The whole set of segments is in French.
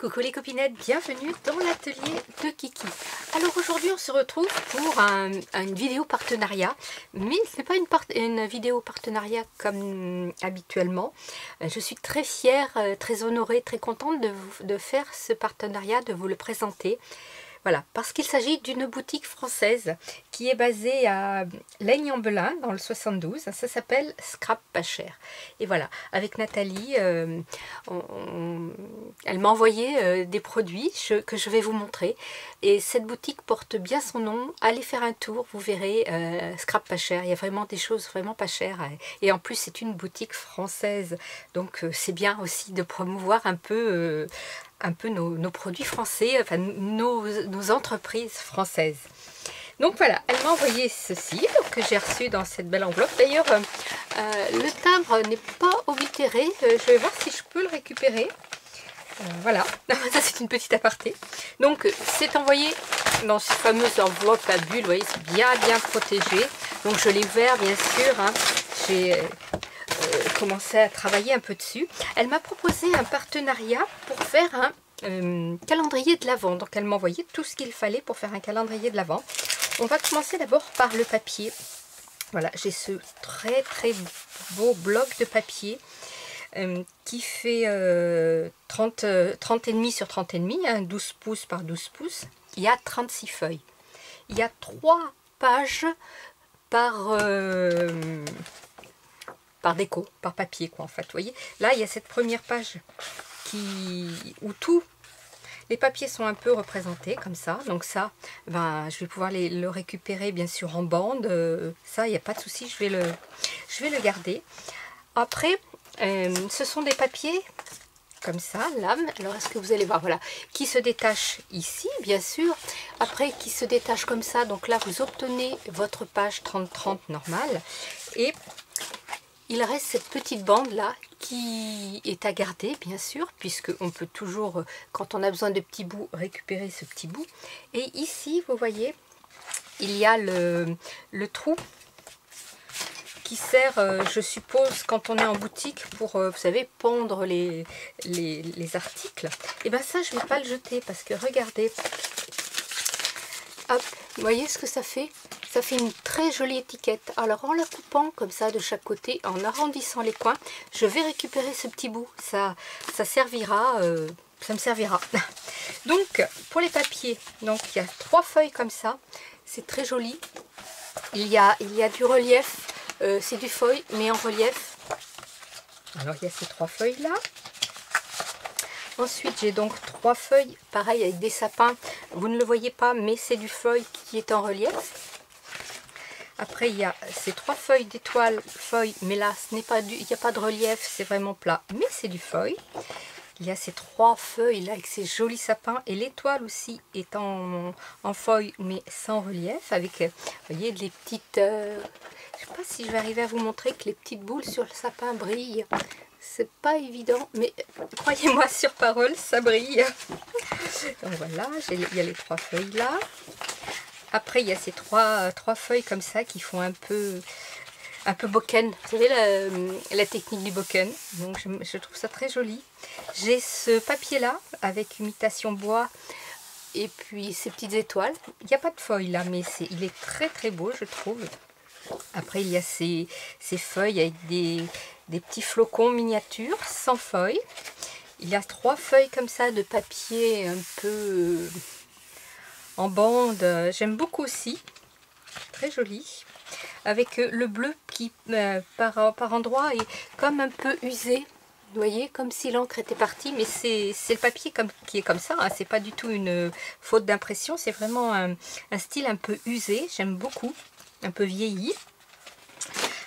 Coucou les copinettes, bienvenue dans l'atelier de Kiki. Alors aujourd'hui on se retrouve pour un, une vidéo partenariat, mais ce n'est pas une, vidéo partenariat comme habituellement. Je suis très fière, euh, très honorée, très contente de faire ce partenariat, de vous le présenter. Voilà, parce qu'il s'agit d'une boutique française qui est basée à Laigne-en-Belin, dans le 72. Ça s'appelle Scrap Pas Cher. Et voilà, avec Nathalie, euh, elle m'a envoyé euh, des produits que je vais vous montrer. Et cette boutique porte bien son nom. Allez faire un tour, vous verrez, euh, Scrap Pas Cher. Il y a vraiment des choses vraiment pas chères. Et en plus, c'est une boutique française. Donc, c'est bien aussi de promouvoir un peu un peu nos, produits français, enfin nos, entreprises françaises. Donc voilà, elle m'a envoyé ceci, que j'ai reçu dans cette belle enveloppe. D'ailleurs, euh, euh, le timbre n'est pas oblitéré. Euh, je vais voir si je peux le récupérer. voilà, ça c'est une petite aparté. Donc c'est envoyé dans cette fameuse enveloppe à bulle, vous voyez, c'est bien bien protégé. Donc je l'ai ouvert bien sûr. Hein. J'ai commencé à travailler un peu dessus. Elle m'a proposé un partenariat pour faire un euh, calendrier de l'Avent. Donc elle m'a envoyé tout ce qu'il fallait pour faire un calendrier de l'Avent. On va commencer d'abord par le papier. Voilà, j'ai ce très très beau bloc de papier euh, qui fait 30, euh, 30 et demi sur 30 et demi, 12 pouces par 12 pouces. Il y a 36 feuilles. Il y a 3 pages par par déco, par papier quoi en fait. Vous voyez, là il y a cette première page qui où tout les papiers sont un peu représentés comme ça. Donc ça, ben, je vais pouvoir les, le récupérer bien sûr en bande. Euh, ça, il n'y a pas de souci, je, vais le, je vais le garder. Après, euh, ce sont des papiers comme ça, lame. Alors, est-ce que vous allez voir, voilà, qui se détache ici, bien sûr. Après, qui se détache comme ça. Donc là, vous obtenez votre page 30-30 normale. Et il reste cette petite bande là qui est à garder bien sûr puisque on peut toujours quand on a besoin de petits bouts récupérer ce petit bout. Et ici vous voyez il y a le, trou qui sert euh, je suppose quand on est en boutique pour euh, vous savez pendre les, les, articles. Et eh bien ça je vais pas le jeter parce que regardez. Hop vous voyez ce que ça fait? Ça fait une très jolie étiquette. Alors en la coupant comme ça de chaque côté, en arrondissant les coins, je vais récupérer ce petit bout. Ça, ça servira, euh, ça me servira. Donc pour les papiers, donc il y a trois feuilles comme ça. C'est très joli. Il y a, il y du relief. Euh, c'est du feuille, mais en relief. Alors il y a ces trois feuilles là. Ensuite, j'ai donc trois feuilles, pareil avec des sapins. Vous ne le voyez pas, mais c'est du feuille qui est en relief. Après, il y a ces trois feuilles d'étoiles, feuilles, mais là, ce n'est pas du, il n'y a pas de relief, c'est vraiment plat, mais c'est du feuille. Il y a ces trois feuilles là avec ces jolis sapins et l'étoile aussi est en, feuille mais sans relief avec, vous voyez, les petites... Euh, je ne sais pas si je vais arriver à vous montrer que les petites boules sur le sapin brillent. C'est pas évident, mais croyez-moi sur parole, ça brille. Donc voilà, il y a les trois feuilles là. Après, il y a ces trois, trois feuilles comme ça qui font un peu un peu. Vous savez la, technique du boken. Donc je, trouve ça très joli. J'ai ce papier là avec imitation bois et puis ces petites étoiles. Il n'y a pas de feuilles là, mais il est très très beau je trouve. Après il y a ces, feuilles avec des, des petits flocons miniatures sans feuilles. Il y a trois feuilles comme ça de papier un peu en bande. J'aime beaucoup aussi. Très joli. Avec euh, le bleu qui, euh, par, endroit, est comme un peu usé. Vous voyez, comme si l'encre était partie, mais c'est le papier comme, qui est comme ça. Hein. C'est pas du tout une faute d'impression. C'est vraiment un, style un peu usé. J'aime beaucoup. Un peu vieilli.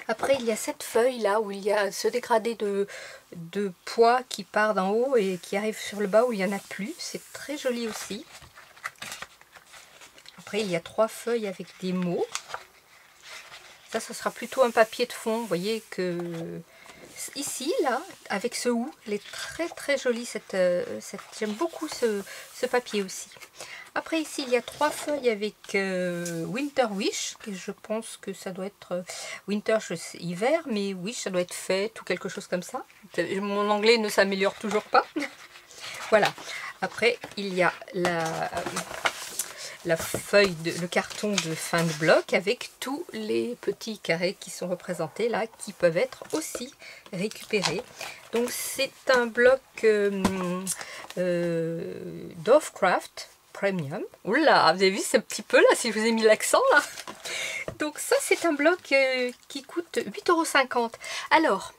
Après, il y a cette feuille là où il y a ce dégradé de, de poids qui part d'en haut et qui arrive sur le bas où il n'y en a plus. C'est très joli aussi il y a trois feuilles avec des mots. Ça, ce sera plutôt un papier de fond. Vous voyez que ici, là, avec ce ou, elle est très très jolie. Cette, euh, cette J'aime beaucoup ce, papier aussi. Après ici, il y a trois feuilles avec euh, Winter Wish. Je pense que ça doit être euh, Winter, je sais, hiver, mais Wish, ça doit être fait ou quelque chose comme ça. Mon anglais ne s'améliore toujours pas. voilà. Après, il y a la, la feuille, de, le carton de fin de bloc avec tous les petits carrés qui sont représentés là, qui peuvent être aussi récupérés. Donc c'est un bloc euh, euh, Dovecraft Premium. Oula, vous avez vu c'est un petit peu là, si je vous ai mis l'accent là. Donc ça c'est un bloc euh, qui coûte 8,50€. Alors,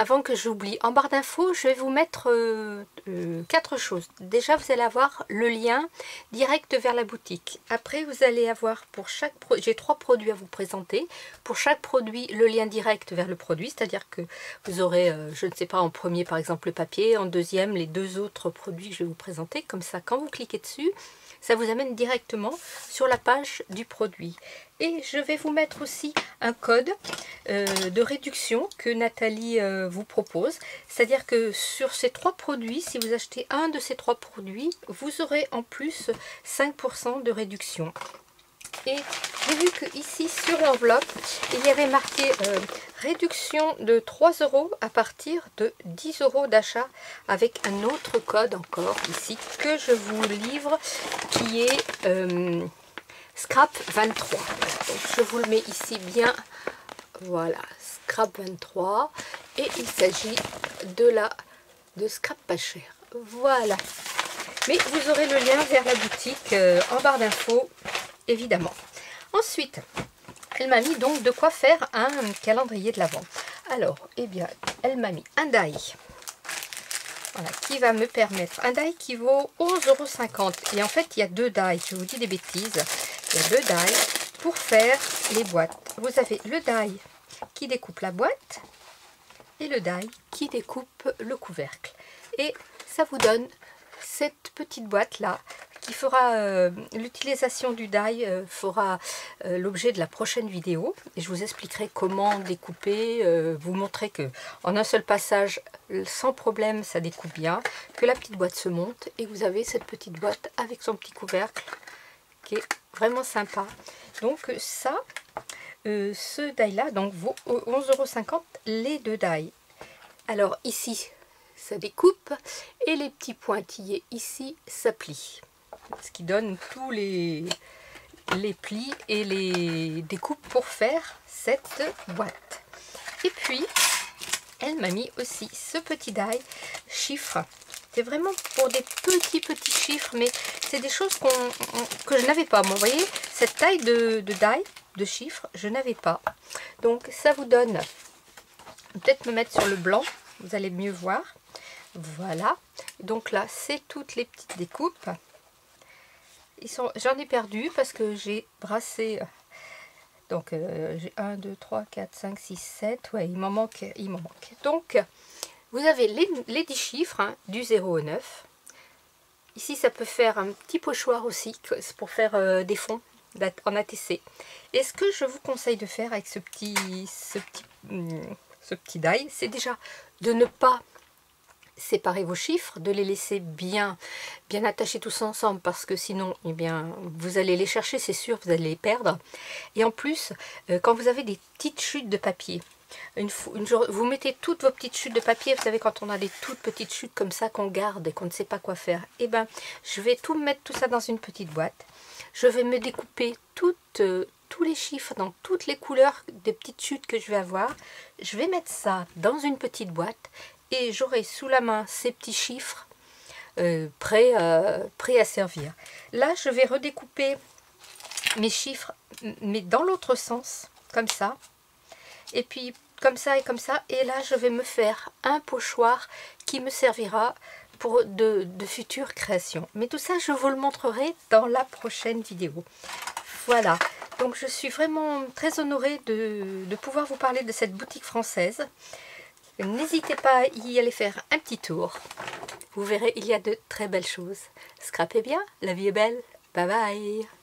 avant que j'oublie, en barre d'infos, je vais vous mettre euh, euh, quatre choses. Déjà, vous allez avoir le lien direct vers la boutique. Après, vous allez avoir pour chaque produit, j'ai trois produits à vous présenter. Pour chaque produit, le lien direct vers le produit, c'est-à-dire que vous aurez, euh, je ne sais pas, en premier par exemple le papier, en deuxième les deux autres produits que je vais vous présenter. Comme ça, quand vous cliquez dessus, ça vous amène directement sur la page du produit. Et je vais vous mettre aussi un code euh, de réduction que Nathalie euh, vous propose. C'est-à-dire que sur ces trois produits, si vous achetez un de ces trois produits, vous aurez en plus 5% de réduction. Et j'ai vu que ici sur l'enveloppe, il y avait marqué euh, réduction de 3 euros à partir de 10 euros d'achat avec un autre code encore ici que je vous livre qui est euh, Scrap 23. je vous le mets ici bien. Voilà, Scrap 23. Et il s'agit de la de Scrap pas cher. Voilà. Mais vous aurez le lien vers la boutique euh, en barre d'infos évidemment. Ensuite, elle m'a mis donc de quoi faire un calendrier de l'Avent. Alors, eh bien, elle m'a mis un die. Qui va me permettre un die qui vaut 11,50€. Et en fait, il y a deux die. Je vous dis des bêtises. Il y a deux die pour faire les boîtes. Vous avez le die qui découpe la boîte et le die qui découpe le couvercle. Et ça vous donne cette petite boîte là fera euh, l'utilisation du die euh, fera euh, l'objet de la prochaine vidéo et je vous expliquerai comment découper, vous montrer que en un seul passage sans problème ça découpe bien, que la petite boîte se monte et vous avez cette petite boîte avec son petit couvercle qui est vraiment sympa. Donc ça, ce die là donc vaut 11,50€ les deux die. Alors ici ça découpe et les petits pointillés ici ça plie ce qui donne tous les, plis et les découpes pour faire cette boîte. Et puis, elle m'a mis aussi ce petit die chiffre. C'est vraiment pour des petits petits chiffres, mais c'est des choses que je n'avais pas. Vous voyez, cette taille de, de die, de chiffres, je n'avais pas. Donc ça vous donne, peut-être me mettre sur le blanc, vous allez mieux voir. Voilà, donc là c'est toutes les petites découpes j'en ai perdu parce que j'ai brassé donc euh, j'ai 1 2 3 4 5 6 7 ouais il m'en manque il m'en manque. Donc vous avez les, 10 chiffres hein, du 0 au 9 ici ça peut faire un petit pochoir aussi pour faire euh, des fonds en ATC et ce que je vous conseille de faire avec ce petit ce petit ce petit die? C'est déjà de ne pas séparer vos chiffres, de les laisser bien, bien attachés tous ensemble parce que sinon, eh bien, vous allez les chercher, c'est sûr, vous allez les perdre. Et en plus, euh, quand vous avez des petites chutes de papier, vous mettez toutes vos petites chutes de papier, vous savez quand on a des toutes petites chutes comme ça qu'on garde et qu'on ne sait pas quoi faire, eh ben je vais tout mettre ça dans une petite boîte. Je vais me découper euh, tous les chiffres dans toutes les couleurs des petites chutes que je vais avoir. Je vais mettre ça dans une petite boîte et j'aurai sous la main ces petits chiffres euh, prêts, euh, prêts à servir. Là, je vais redécouper mes chiffres, mais dans l'autre sens, comme ça. Et puis, comme ça et comme ça. Et là, je vais me faire un pochoir qui me servira pour de, futures créations. Mais tout ça, je vous le montrerai dans la prochaine vidéo. Voilà. Donc, je suis vraiment très honorée de pouvoir vous parler de cette boutique française. N'hésitez pas à y aller faire un petit tour. Vous verrez, il y a de très belles choses. Scrapez bien, la vie est belle. Bye bye